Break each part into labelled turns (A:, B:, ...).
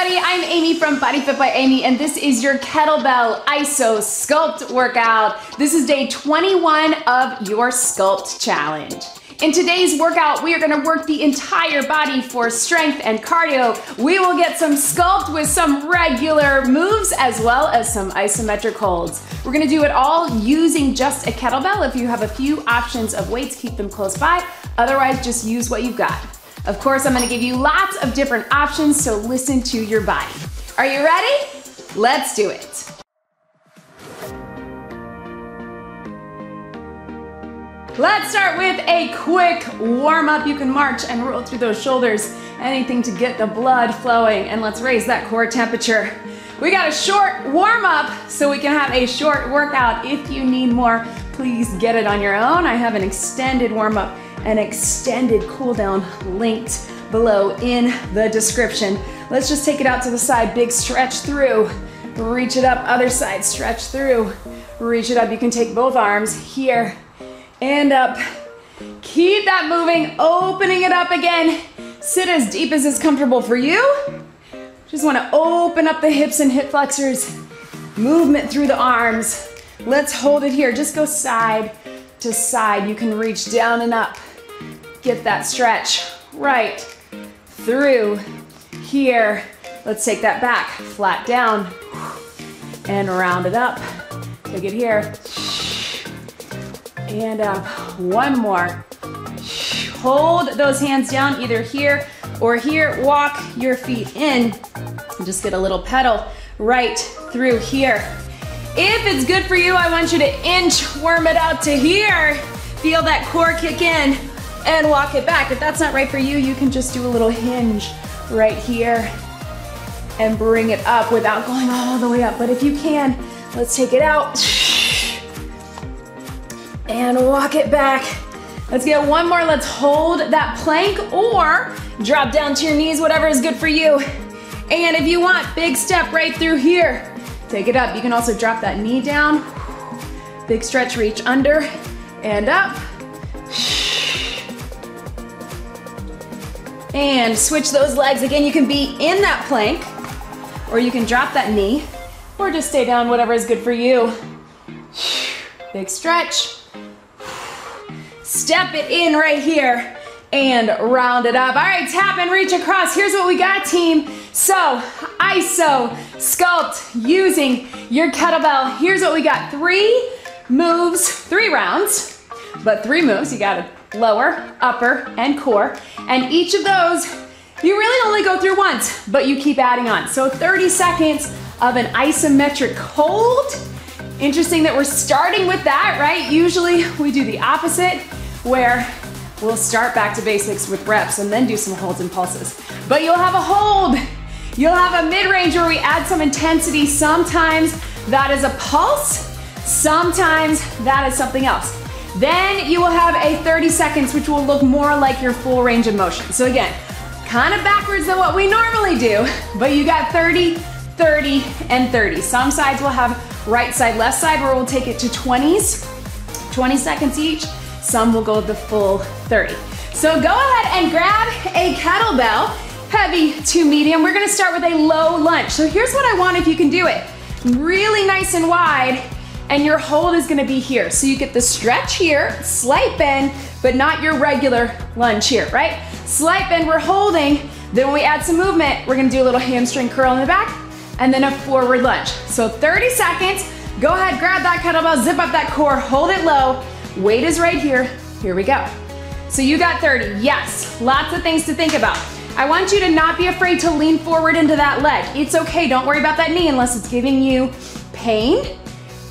A: everybody, I'm Amy from Body Fit by Amy, and this is your kettlebell ISO sculpt workout. This is day 21 of your sculpt challenge. In today's workout, we are gonna work the entire body for strength and cardio. We will get some sculpt with some regular moves as well as some isometric holds. We're gonna do it all using just a kettlebell. If you have a few options of weights, keep them close by. Otherwise, just use what you've got. Of course, I'm gonna give you lots of different options, so listen to your body. Are you ready? Let's do it. Let's start with a quick warm up. You can march and roll through those shoulders, anything to get the blood flowing, and let's raise that core temperature. We got a short warm up so we can have a short workout. If you need more, please get it on your own. I have an extended warm up an extended cool down linked below in the description. Let's just take it out to the side, big stretch through, reach it up, other side, stretch through, reach it up. You can take both arms here and up. Keep that moving, opening it up again. Sit as deep as is comfortable for you. Just wanna open up the hips and hip flexors, movement through the arms. Let's hold it here. Just go side to side. You can reach down and up. Get that stretch right through here. Let's take that back, flat down, and round it up. Take it here, and up. One more. Hold those hands down either here or here. Walk your feet in. And just get a little pedal right through here. If it's good for you, I want you to inch, worm it out to here. Feel that core kick in and walk it back. If that's not right for you, you can just do a little hinge right here and bring it up without going all the way up. But if you can, let's take it out and walk it back. Let's get one more. Let's hold that plank or drop down to your knees, whatever is good for you. And if you want, big step right through here. Take it up. You can also drop that knee down. Big stretch, reach under and up. And switch those legs. Again, you can be in that plank, or you can drop that knee, or just stay down, whatever is good for you. Big stretch. Step it in right here and round it up. All right, tap and reach across. Here's what we got, team. So, ISO, sculpt, using your kettlebell. Here's what we got. Three moves, three rounds, but three moves. You got it lower, upper, and core. And each of those, you really only go through once, but you keep adding on. So 30 seconds of an isometric hold. Interesting that we're starting with that, right? Usually we do the opposite, where we'll start back to basics with reps and then do some holds and pulses. But you'll have a hold. You'll have a mid-range where we add some intensity. Sometimes that is a pulse. Sometimes that is something else. Then you will have a 30 seconds, which will look more like your full range of motion. So again, kind of backwards than what we normally do, but you got 30, 30, and 30. Some sides will have right side, left side, where we'll take it to 20s, 20 seconds each. Some will go the full 30. So go ahead and grab a kettlebell, heavy to medium. We're gonna start with a low lunge. So here's what I want if you can do it. Really nice and wide, and your hold is gonna be here. So you get the stretch here, slight bend, but not your regular lunge here, right? Slight bend, we're holding. Then when we add some movement, we're gonna do a little hamstring curl in the back, and then a forward lunge. So 30 seconds, go ahead, grab that kettlebell, zip up that core, hold it low. Weight is right here, here we go. So you got 30, yes, lots of things to think about. I want you to not be afraid to lean forward into that leg. It's okay, don't worry about that knee unless it's giving you pain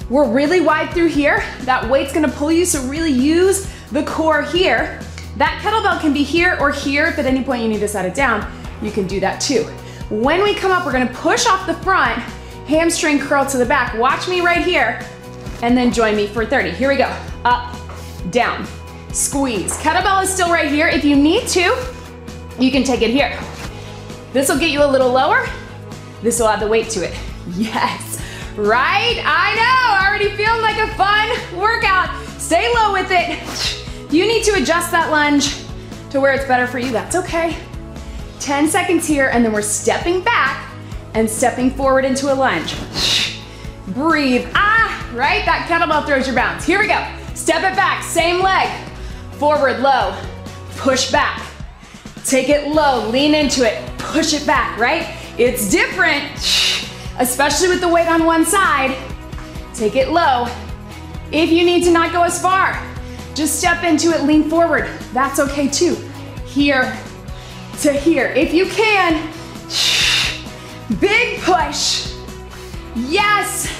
A: we're really wide through here. That weight's gonna pull you, so really use the core here. That kettlebell can be here or here. If at any point you need to set it down, you can do that too. When we come up, we're gonna push off the front, hamstring curl to the back. Watch me right here, and then join me for 30. Here we go. Up, down, squeeze. Kettlebell is still right here. If you need to, you can take it here. This will get you a little lower. This will add the weight to it. Yes. Right? I know, already feeling like a fun workout. Stay low with it. You need to adjust that lunge to where it's better for you, that's okay. 10 seconds here, and then we're stepping back and stepping forward into a lunge. Breathe, ah, right? That kettlebell throws your bounce. Here we go. Step it back, same leg. Forward, low, push back. Take it low, lean into it, push it back, right? It's different, especially with the weight on one side. Take it low. If you need to not go as far, just step into it, lean forward. That's okay too. Here to here. If you can, big push. Yes.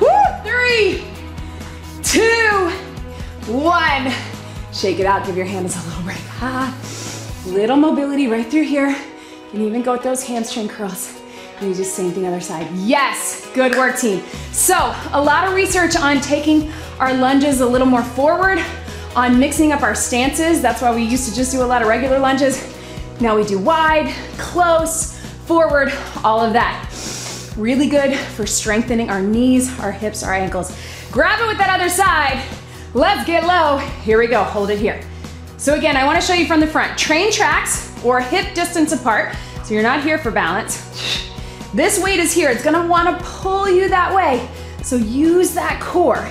A: Woo, three, two, one. Shake it out, give your hands a little break. Ah, little mobility right through here. You can even go with those hamstring curls. And you just same thing other side. Yes, good work team. So a lot of research on taking our lunges a little more forward, on mixing up our stances. That's why we used to just do a lot of regular lunges. Now we do wide, close, forward, all of that. Really good for strengthening our knees, our hips, our ankles. Grab it with that other side. Let's get low. Here we go, hold it here. So again, I wanna show you from the front. Train tracks or hip distance apart, so you're not here for balance. This weight is here, it's gonna wanna pull you that way. So use that core.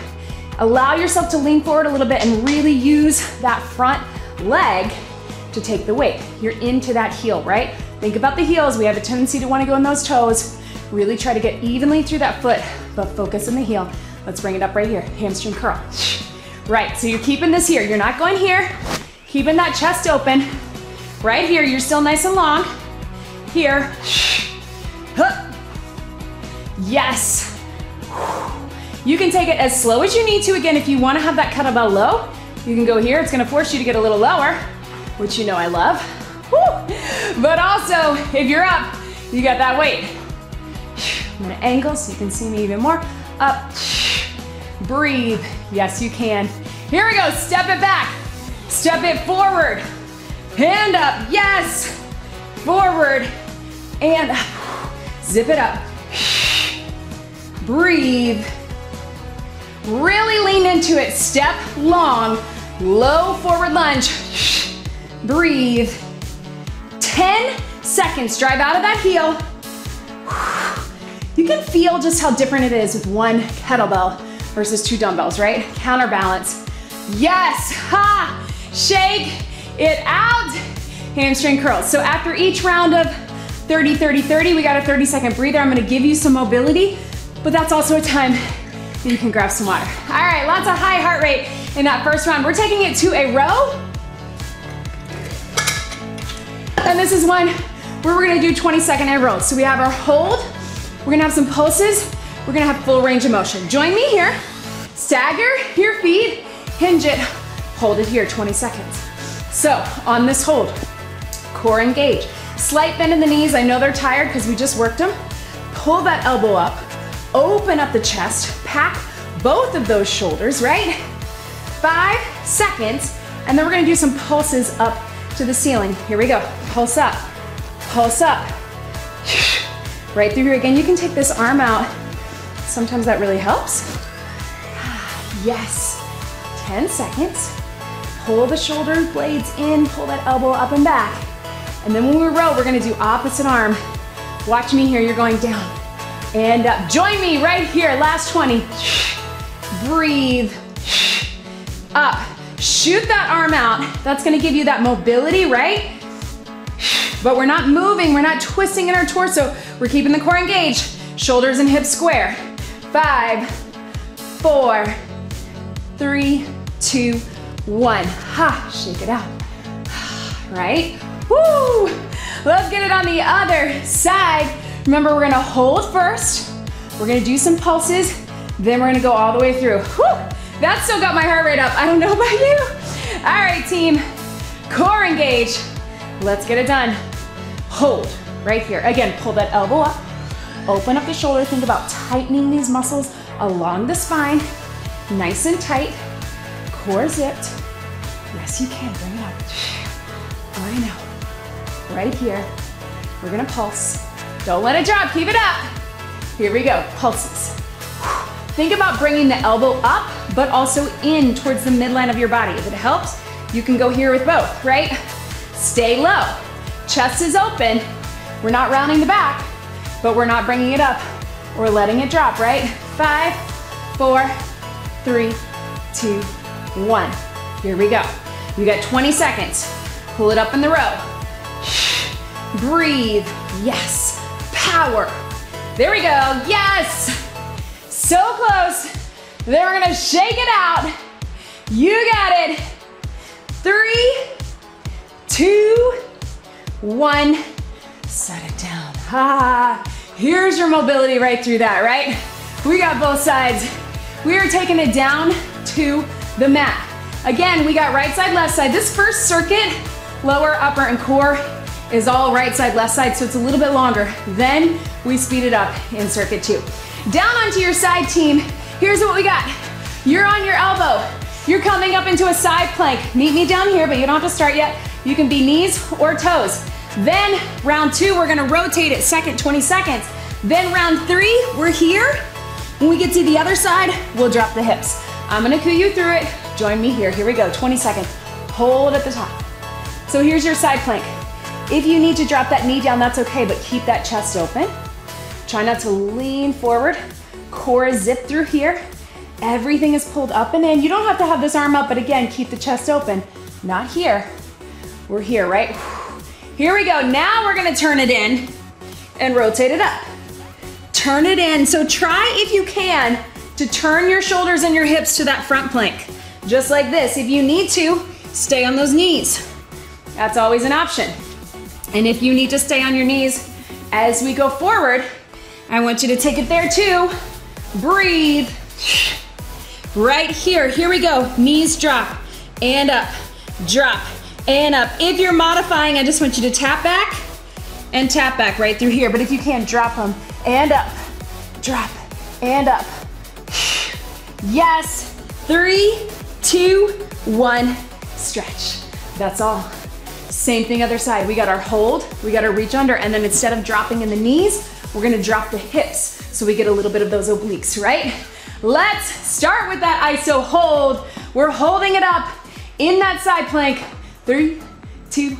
A: Allow yourself to lean forward a little bit and really use that front leg to take the weight. You're into that heel, right? Think about the heels. We have a tendency to want to go in those toes. Really try to get evenly through that foot, but focus on the heel. Let's bring it up right here. Hamstring curl. Right, so you're keeping this here. You're not going here. Keeping that chest open. Right here, you're still nice and long. Here. Yes. You can take it as slow as you need to. Again, if you wanna have that kettlebell low, you can go here. It's gonna force you to get a little lower, which you know I love. But also, if you're up, you got that weight. I'm gonna angle so you can see me even more. Up, breathe. Yes, you can. Here we go, step it back. Step it forward. Hand up, yes. Forward and up. Zip it up. Breathe. Really lean into it. Step long, low forward lunge. Breathe. 10 seconds. Drive out of that heel. You can feel just how different it is with one kettlebell versus two dumbbells, right? Counterbalance. Yes, ha! Shake it out. Hamstring curls. So after each round of 30, 30, 30, we got a 30 second breather. I'm gonna give you some mobility, but that's also a time that you can grab some water. All right, lots of high heart rate in that first round. We're taking it to a row. And this is one where we're gonna do 20 second intervals. So we have our hold, we're gonna have some pulses, we're gonna have full range of motion. Join me here. Stagger your feet, hinge it, hold it here 20 seconds. So on this hold, core engage. Slight bend in the knees, I know they're tired because we just worked them. Pull that elbow up, open up the chest, pack both of those shoulders, right? Five seconds, and then we're gonna do some pulses up to the ceiling. Here we go, pulse up, pulse up. Right through here again, you can take this arm out. Sometimes that really helps. Yes, 10 seconds. Pull the shoulder blades in, pull that elbow up and back. And then when we row, we're gonna do opposite arm. Watch me here, you're going down and up. Join me right here, last 20. Breathe, up. Shoot that arm out. That's gonna give you that mobility, right? But we're not moving, we're not twisting in our torso. We're keeping the core engaged. Shoulders and hips square. Five, four, three, two, one. Ha, shake it out. Right? Woo! Let's get it on the other side. Remember, we're gonna hold first. We're gonna do some pulses. Then we're gonna go all the way through. Woo! That still got my heart rate up. I don't know about you. All right, team. Core engage. Let's get it done. Hold right here. Again, pull that elbow up. Open up the shoulder. Think about tightening these muscles along the spine. Nice and tight. Core zipped. Yes, you can. Bring it up. I know. Right here. We're gonna pulse. Don't let it drop. Keep it up. Here we go. Pulses. Think about bringing the elbow up, but also in towards the midline of your body. If it helps, you can go here with both, right? Stay low. Chest is open. We're not rounding the back, but we're not bringing it up. We're letting it drop, right? Five, four, three, two, one. Here we go. You got 20 seconds. Pull it up in the row. Breathe. Yes. Power. There we go. Yes. So close. Then we're gonna shake it out. You got it. Three, two, one. Set it down. Ha. Here's your mobility right through that, right? We got both sides. We are taking it down to the mat. Again, we got right side, left side. This first circuit, lower, upper, and core is all right side, left side, so it's a little bit longer. Then we speed it up in circuit two. Down onto your side team. Here's what we got. You're on your elbow. You're coming up into a side plank. Meet me down here, but you don't have to start yet. You can be knees or toes. Then round two, we're gonna rotate it second, 20 seconds. Then round three, we're here. When we get to the other side, we'll drop the hips. I'm gonna cue you through it. Join me here. Here we go, 20 seconds. Hold at the top. So here's your side plank. If you need to drop that knee down, that's okay, but keep that chest open. Try not to lean forward. Core zipped through here. Everything is pulled up and in. You don't have to have this arm up, but again, keep the chest open. Not here. We're here, right? Here we go. Now we're gonna turn it in and rotate it up. Turn it in. So try, if you can, to turn your shoulders and your hips to that front plank. Just like this. If you need to, stay on those knees. That's always an option. And if you need to stay on your knees as we go forward, I want you to take it there too. Breathe. Right here, here we go. Knees drop and up, drop and up. If you're modifying, I just want you to tap back and tap back right through here. But if you can, drop them and up, drop and up. Yes, three, two, one, stretch. That's all. Same thing other side. We got our hold, we got our reach under, and then instead of dropping in the knees, we're gonna drop the hips so we get a little bit of those obliques, right? Let's start with that iso hold. We're holding it up in that side plank. Three, two,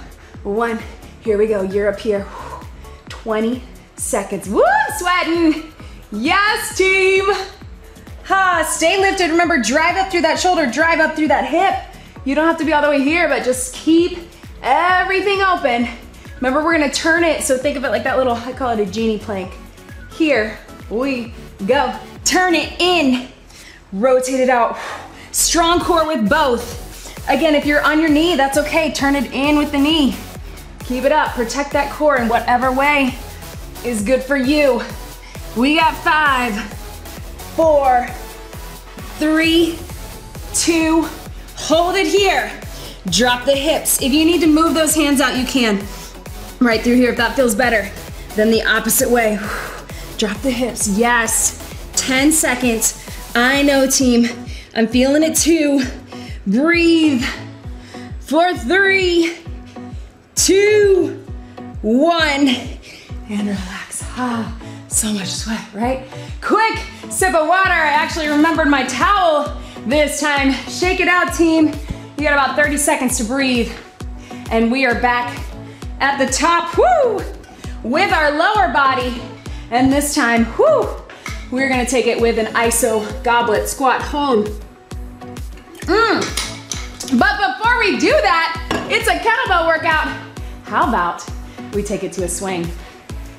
A: one. Here we go, you're up here. 20 seconds. Woo, sweating. Yes, team. Ha, stay lifted. Remember, drive up through that shoulder, drive up through that hip. You don't have to be all the way here, but just keep everything open. Remember, we're gonna turn it, so think of it like that little, I call it a genie plank. Here we go. Turn it in, rotate it out. Strong core with both. Again, if you're on your knee, that's okay. Turn it in with the knee. Keep it up, protect that core in whatever way is good for you. We got five, four, three, two, hold it here. Drop the hips. If you need to move those hands out, you can. Right through here if that feels better. Then the opposite way. Drop the hips, yes. 10 seconds. I know team, I'm feeling it too. Breathe for three, two, one, and relax. Ah, so much sweat, right? Quick sip of water. I actually remembered my towel this time. Shake it out, team. You got about 30 seconds to breathe. And we are back at the top, whoo, with our lower body. And this time, whoo, we're gonna take it with an iso goblet squat hold. Mm. But before we do that, it's a kettlebell workout. How about we take it to a swing?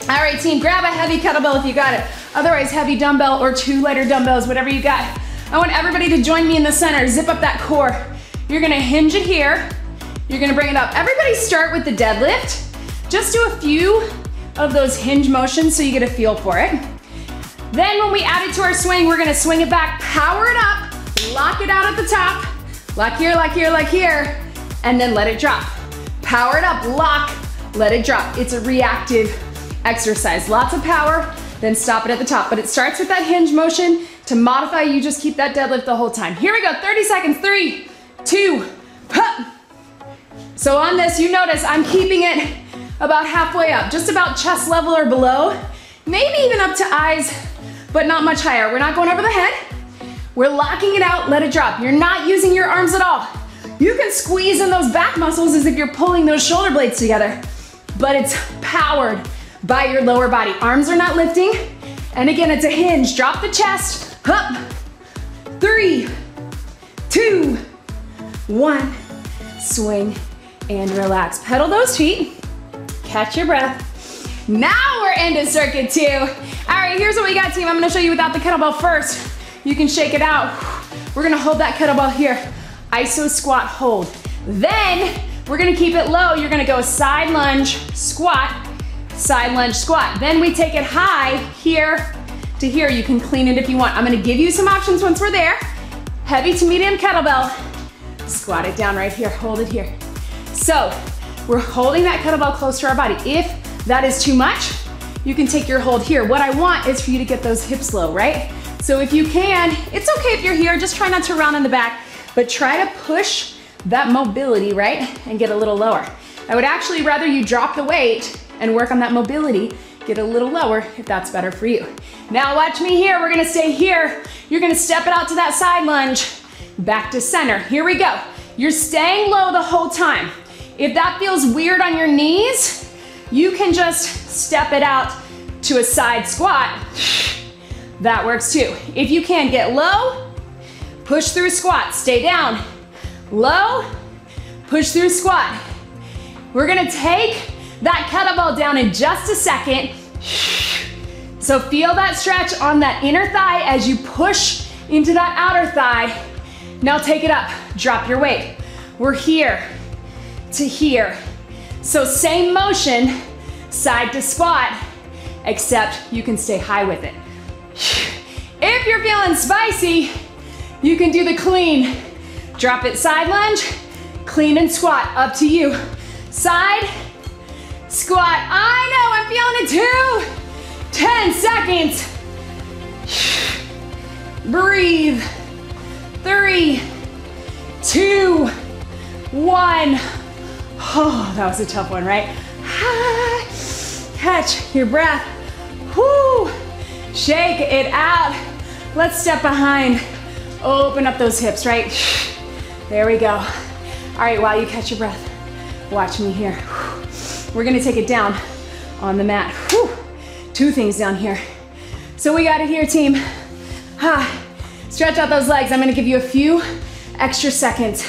A: All right, team, grab a heavy kettlebell if you got it. Otherwise, heavy dumbbell or two lighter dumbbells, whatever you got. I want everybody to join me in the center. Zip up that core. You're gonna hinge it here. You're gonna bring it up. Everybody start with the deadlift. Just do a few of those hinge motions so you get a feel for it. Then when we add it to our swing, we're gonna swing it back, power it up, lock it out at the top, lock here, lock here, lock here, and then let it drop. Power it up, lock, let it drop. It's a reactive exercise. Lots of power, then stop it at the top. But it starts with that hinge motion. To modify, you just keep that deadlift the whole time. Here we go, 30 seconds, three, two, hup. So on this, you notice I'm keeping it about halfway up, just about chest level or below, maybe even up to eyes, but not much higher. We're not going over the head. We're locking it out, let it drop. You're not using your arms at all. You can squeeze in those back muscles as if you're pulling those shoulder blades together, but it's powered by your lower body. Arms are not lifting. And again, it's a hinge. Drop the chest. Up. Three, two, one. Swing and relax. Pedal those feet. Catch your breath. Now we're into circuit two. All right, here's what we got, team. I'm gonna show you without the kettlebell first. You can shake it out. We're gonna hold that kettlebell here. Iso squat hold. Then we're gonna keep it low. You're gonna go side lunge, squat, side lunge, squat. Then we take it high here to here. You can clean it if you want. I'm gonna give you some options once we're there. Heavy to medium kettlebell. Squat it down right here, hold it here. So we're holding that kettlebell close to our body. If that is too much, you can take your hold here. What I want is for you to get those hips low, right? So if you can, it's okay if you're here, just try not to round in the back, but try to push that mobility, right? And get a little lower. I would actually rather you drop the weight and work on that mobility, get a little lower if that's better for you. Now watch me here, we're gonna stay here. You're gonna step it out to that side lunge, back to center. Here we go. You're staying low the whole time. If that feels weird on your knees, you can just step it out to a side squat. That works too. If you can get low, push through squat, stay down. Low, push through squat. We're gonna take that kettlebell down in just a second. So feel that stretch on that inner thigh as you push into that outer thigh. Now take it up, drop your weight. We're here to here. So same motion, side to squat, except you can stay high with it. If you're feeling spicy, you can do the clean. Drop it side lunge, clean and squat, up to you. Side, squat. I know, I'm feeling it too. 10 seconds. Breathe. Three, two, one. Oh, that was a tough one, right? Catch your breath. Whoo. Shake it out. Let's step behind. Open up those hips, right? There we go. All right, while you catch your breath, watch me here. We're gonna take it down on the mat. Whew. Two things down here. So we got it here, team. Ah. Stretch out those legs. I'm gonna give you a few extra seconds.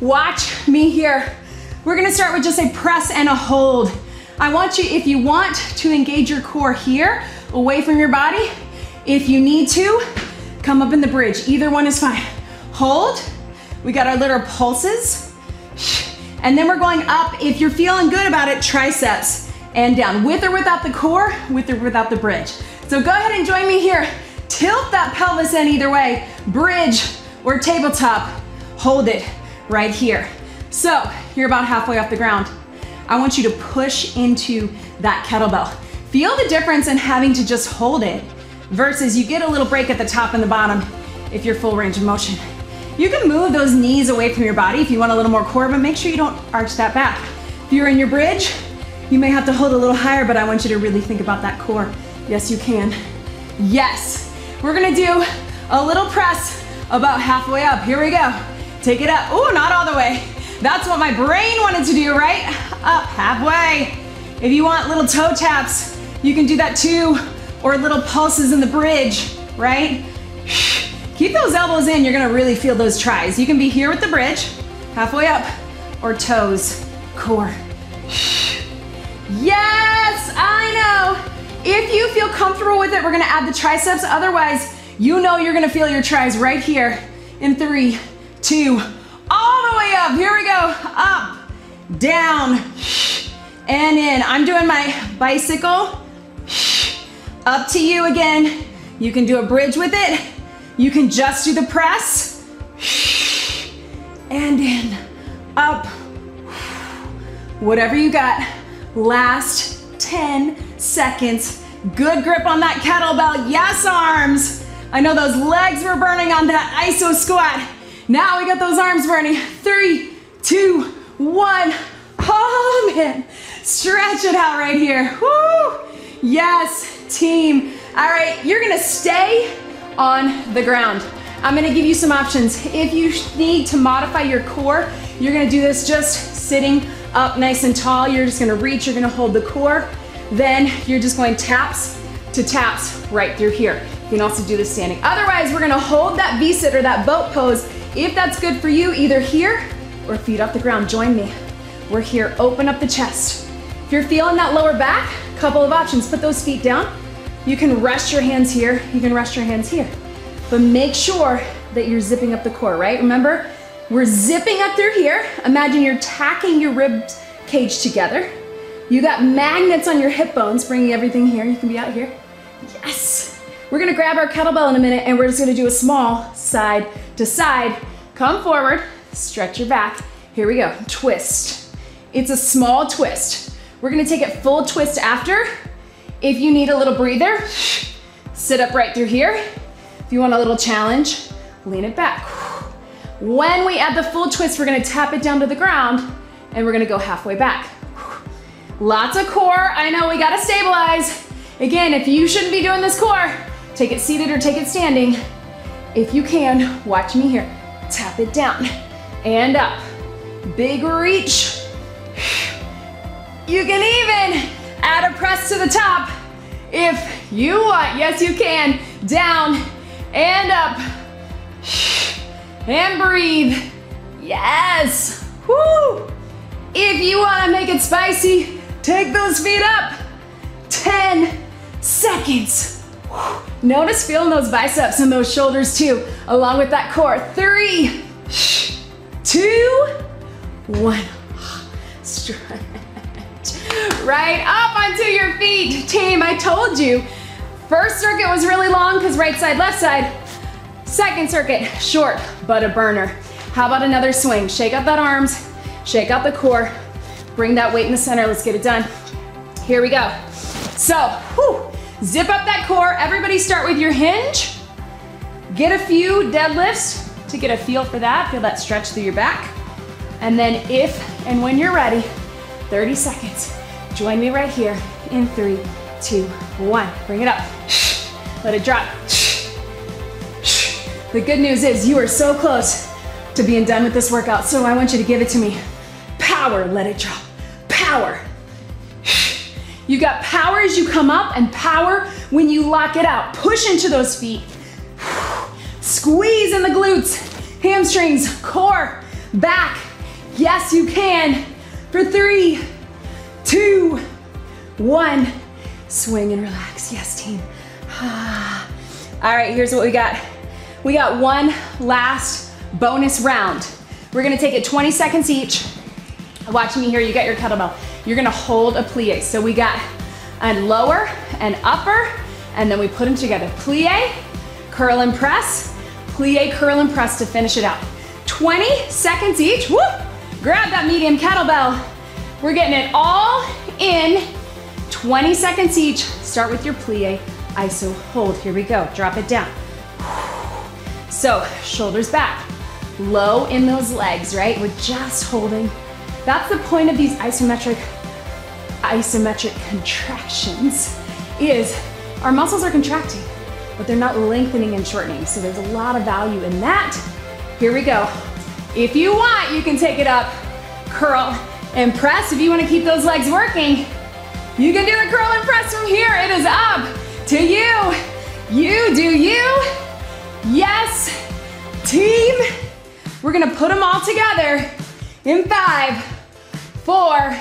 A: Watch me here. We're gonna start with just a press and a hold. I want you, if you want to engage your core here, away from your body, if you need to, come up in the bridge. Either one is fine. Hold. We got our little pulses. And then we're going up. If you're feeling good about it, triceps and down. With or without the core, with or without the bridge. So go ahead and join me here. Tilt that pelvis in either way. Bridge or tabletop. Hold it right here. So you're about halfway off the ground. I want you to push into that kettlebell. Feel the difference in having to just hold it versus you get a little break at the top and the bottom if you're full range of motion. You can move those knees away from your body if you want a little more core, but make sure you don't arch that back. If you're in your bridge, you may have to hold a little higher, but I want you to really think about that core. Yes, you can. Yes. We're gonna do a little press about halfway up. Here we go. Take it up. Oh, not all the way. That's what my brain wanted to do, right? Up halfway. If you want little toe taps, you can do that too, or little pulses in the bridge, right? Keep those elbows in, you're gonna really feel those tris. You can be here with the bridge, halfway up, or toes, core. Yes, I know. If you feel comfortable with it, we're gonna add the triceps. Otherwise, you know you're gonna feel your tris right here in three, two, all the way up. Here we go. Up, down, and in. I'm doing my bicycle. Up to you again. You can do a bridge with it. You can just do the press. And in, up. Whatever you got. Last 10 seconds. Good grip on that kettlebell. Yes, arms. I know those legs were burning on that iso squat. Now we got those arms burning. Three, two, one. Oh man, stretch it out right here. Woo! Yes, team. All right, you're gonna stay on the ground. I'm gonna give you some options. If you need to modify your core, you're gonna do this just sitting up nice and tall. You're just gonna reach, you're gonna hold the core. Then you're just going taps to taps right through here. You can also do this standing. Otherwise, we're gonna hold that V-sit or that boat pose. If that's good for you, either here or feet off the ground, join me. We're here, open up the chest. If you're feeling that lower back, couple of options. Put those feet down. You can rest your hands here, you can rest your hands here. But make sure that you're zipping up the core, right? Remember, we're zipping up through here. Imagine you're tacking your rib cage together. You got magnets on your hip bones, bringing everything here. You can be out here. Yes. We're gonna grab our kettlebell in a minute and we're just gonna do a small side to side. Come forward, stretch your back. Here we go, twist. It's a small twist. We're gonna take it full twist after. If you need a little breather, sit up right through here. If you want a little challenge, lean it back. When we add the full twist, we're gonna tap it down to the ground and we're gonna go halfway back. Lots of core, I know we gotta stabilize. Again, if you shouldn't be doing this core, take it seated or take it standing. If you can, watch me here. Tap it down and up. Big reach. You can even add a press to the top if you want. Yes, you can. Down and up. And breathe. Yes. Woo. If you want to make it spicy, take those feet up. 10 seconds. Notice feeling those biceps and those shoulders too, along with that core. Three, two, one. Stretch. Right up onto your feet. Team, I told you. First circuit was really long because right side, left side. Second circuit, short, but a burner. How about another swing? Shake out that arms, shake out the core, bring that weight in the center. Let's get it done. Here we go. So, whew, zip up that core. Everybody start with your hinge. Get a few deadlifts to get a feel for that. Feel that stretch through your back. And then if and when you're ready, 30 seconds. Join me right here in three, two, one. Bring it up. Let it drop. The good news is you are so close to being done with this workout, so I want you to give it to me. Power, let it drop. Power. You got power as you come up and power when you lock it out. Push into those feet. Squeeze in the glutes, hamstrings, core, back. Yes, you can. For three, two, one. Swing and relax. Yes, team. Ah. All right, here's what we got. We got one last bonus round. We're gonna take it 20 seconds each. Watch me here, you got your kettlebell. You're gonna hold a plie. So we got a lower and upper, and then we put them together. Plie, curl and press, plie, curl and press to finish it out. 20 seconds each, whoop. Grab that medium kettlebell. We're getting it all in 20 seconds each. Start with your plie, iso, hold. Here we go, drop it down. So, shoulders back, low in those legs, right? We're just holding. That's the point of these isometric, isometric contractions is our muscles are contracting, but they're not lengthening and shortening. So there's a lot of value in that. Here we go. If you want, you can take it up, curl and press. If you wanna keep those legs working, you can do the curl and press from here. It is up to you. You do you. Yes, team. We're gonna put them all together in five, four,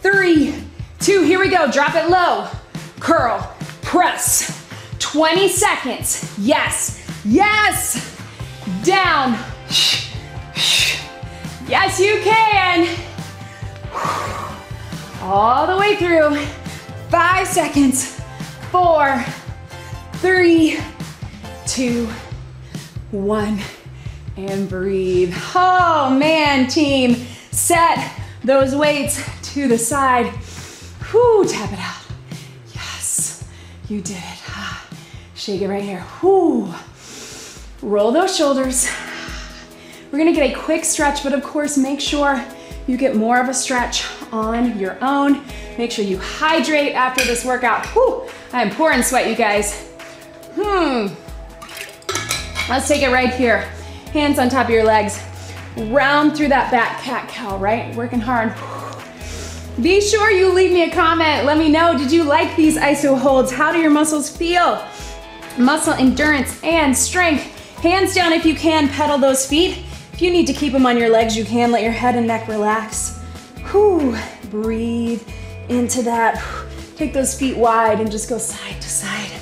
A: three, two. Here we go. Drop it low. Curl, press. 20 seconds. Yes, yes. Down. Yes, you can. All the way through. Five seconds. Four, three, two, one, and breathe. Oh man, team, set those weights to the side. Whoo, tap it out. Yes, you did it. Shake it right here. Whoo. Roll those shoulders. We're gonna get a quick stretch, but of course, make sure you get more of a stretch on your own. Make sure you hydrate after this workout. Whoo, I am pouring sweat, you guys. Hmm. Let's take it right here. Hands on top of your legs. Round through that back cat cow, right? Working hard. Be sure you leave me a comment. Let me know, did you like these iso holds? How do your muscles feel? Muscle endurance and strength. Hands down if you can, pedal those feet. If you need to keep them on your legs, you can. Let your head and neck relax. Whew. Breathe into that. Take those feet wide and just go side to side.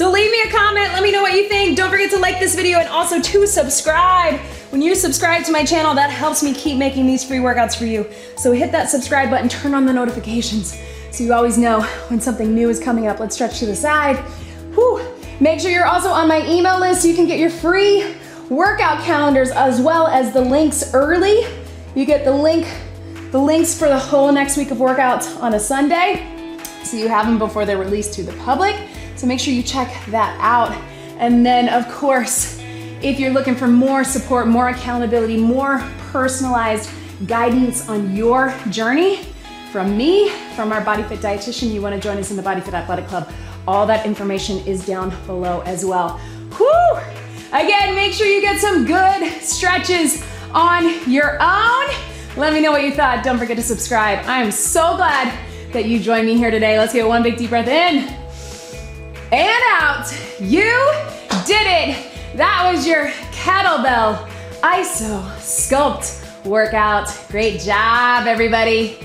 A: So leave me a comment, let me know what you think. Don't forget to like this video and also to subscribe. When you subscribe to my channel, that helps me keep making these free workouts for you. So hit that subscribe button, turn on the notifications so you always know when something new is coming up. Let's stretch to the side. Whew. Make sure you're also on my email list so you can get your free workout calendars as well as the links early. You get the link, the links for the whole next week of workouts on a Sunday. So you have them before they're released to the public. So make sure you check that out. And then of course, if you're looking for more support, more accountability, more personalized guidance on your journey from me, from our Body Fit dietitian, you wanna join us in the Body Fit Athletic Club, all that information is down below as well. Whew! Again, make sure you get some good stretches on your own. Let me know what you thought. Don't forget to subscribe. I am so glad that you join me here today. Let's get one big deep breath in and out. You did it. That was your kettlebell iso sculpt workout. Great job, everybody.